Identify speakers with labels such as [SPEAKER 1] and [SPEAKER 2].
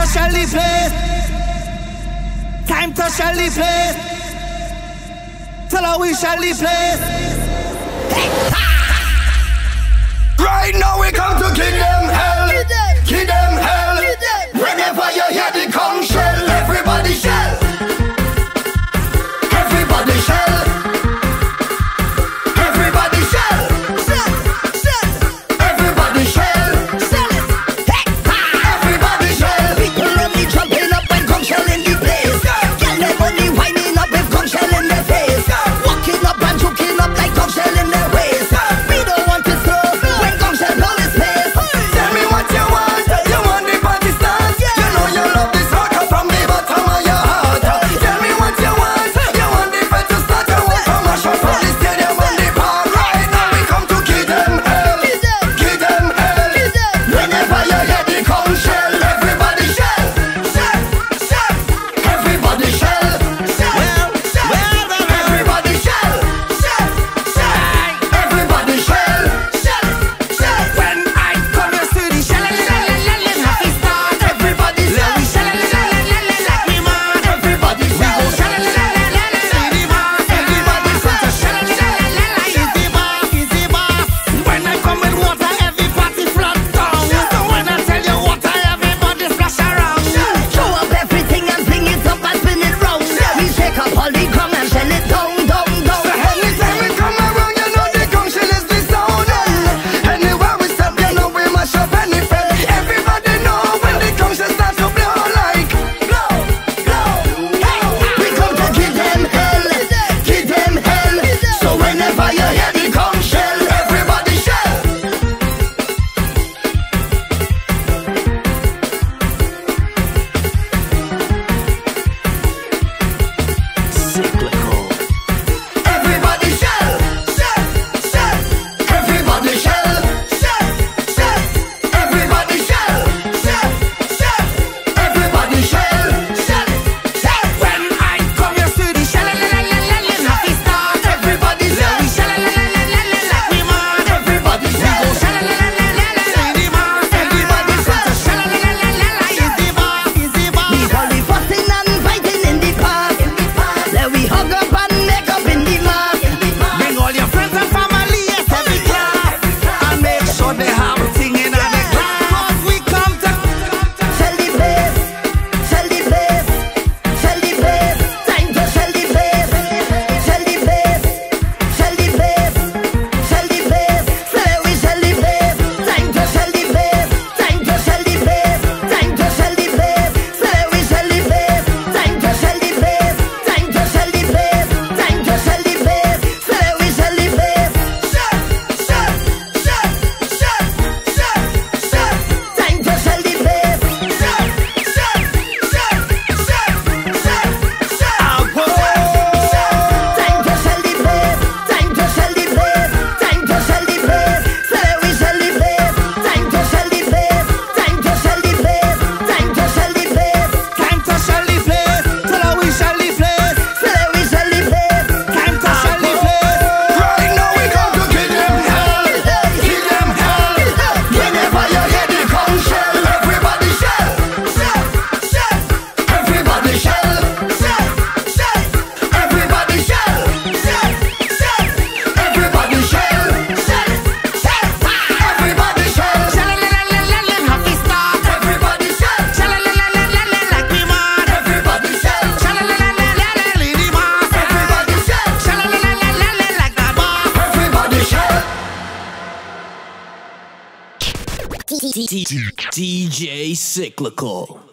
[SPEAKER 1] to shall the place. Time to shell the place. Tell her we shall the place.
[SPEAKER 2] Hey. Right now we come to kingdom. Hey.
[SPEAKER 3] DJ Cyclical.